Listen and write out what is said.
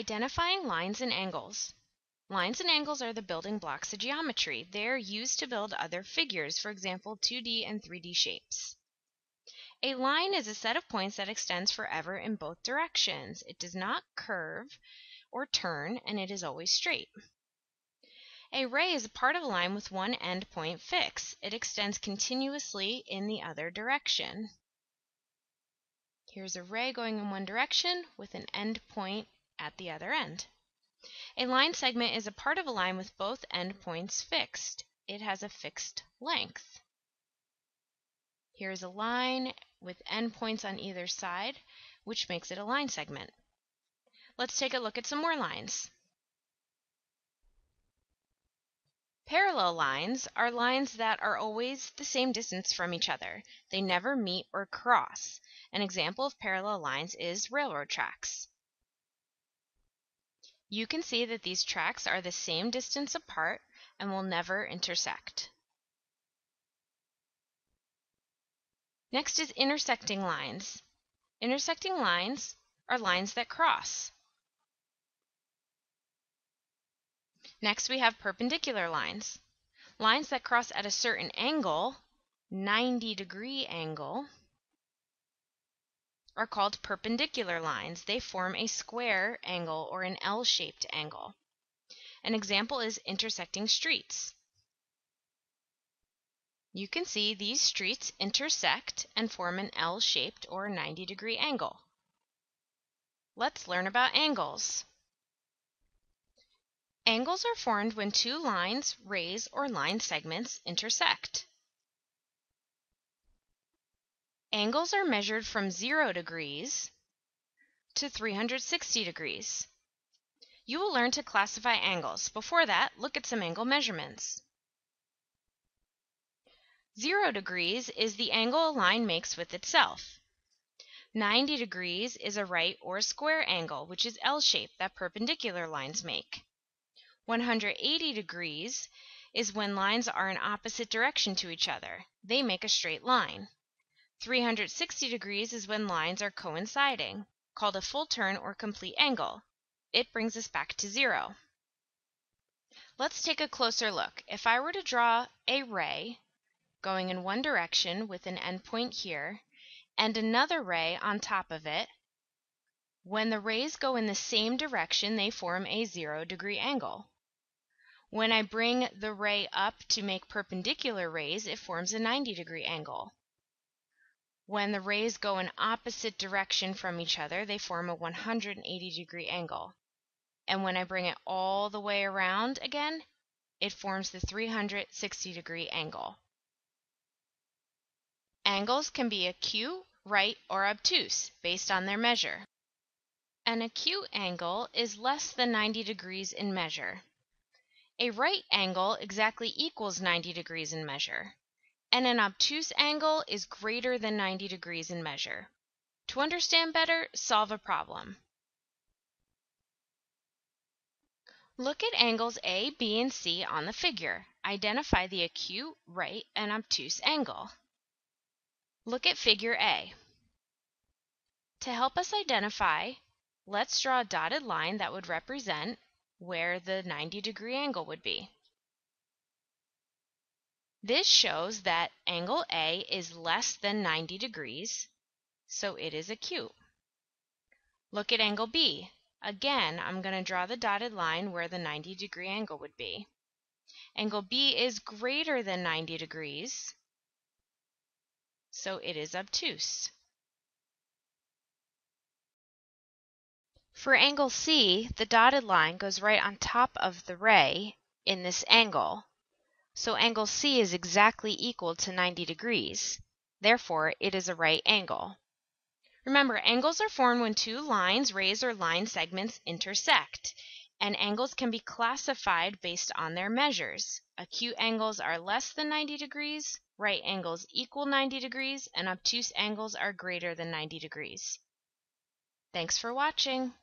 Identifying lines and angles. Lines and angles are the building blocks of geometry. They are used to build other figures, for example, 2D and 3D shapes. A line is a set of points that extends forever in both directions. It does not curve or turn, and it is always straight. A ray is a part of a line with one end point fixed. It extends continuously in the other direction. Here's a ray going in one direction with an end point at the other end. A line segment is a part of a line with both end points fixed. It has a fixed length. Here's a line with endpoints on either side, which makes it a line segment. Let's take a look at some more lines. Parallel lines are lines that are always the same distance from each other. They never meet or cross. An example of parallel lines is railroad tracks. You can see that these tracks are the same distance apart and will never intersect. Next is intersecting lines. Intersecting lines are lines that cross. Next we have perpendicular lines. Lines that cross at a certain angle, 90 degree angle, are called perpendicular lines. They form a square angle or an L-shaped angle. An example is intersecting streets. You can see these streets intersect and form an L-shaped or 90 degree angle. Let's learn about angles. Angles are formed when two lines, rays, or line segments intersect. Angles are measured from 0 degrees to 360 degrees. You will learn to classify angles. Before that, look at some angle measurements. 0 degrees is the angle a line makes with itself. 90 degrees is a right or square angle, which is L-shaped that perpendicular lines make. 180 degrees is when lines are in opposite direction to each other. They make a straight line. 360 degrees is when lines are coinciding, called a full turn or complete angle. It brings us back to zero. Let's take a closer look. If I were to draw a ray going in one direction with an endpoint here, and another ray on top of it. When the rays go in the same direction, they form a zero degree angle. When I bring the ray up to make perpendicular rays, it forms a 90 degree angle. When the rays go in opposite direction from each other, they form a 180 degree angle. And when I bring it all the way around again, it forms the 360 degree angle. Angles can be acute, right, or obtuse, based on their measure. An acute angle is less than 90 degrees in measure. A right angle exactly equals 90 degrees in measure. And an obtuse angle is greater than 90 degrees in measure. To understand better, solve a problem. Look at angles A, B, and C on the figure. Identify the acute, right, and obtuse angle. Look at figure A. To help us identify, let's draw a dotted line that would represent where the 90 degree angle would be. This shows that angle A is less than 90 degrees, so it is acute. Look at angle B. Again, I'm going to draw the dotted line where the 90 degree angle would be. Angle B is greater than 90 degrees, so it is obtuse. For angle C, the dotted line goes right on top of the ray in this angle. So angle C is exactly equal to 90 degrees. Therefore, it is a right angle. Remember, angles are formed when two lines, rays, or line segments intersect, and angles can be classified based on their measures. Acute angles are less than 90 degrees, right angles equal 90 degrees, and obtuse angles are greater than 90 degrees. Thanks for watching.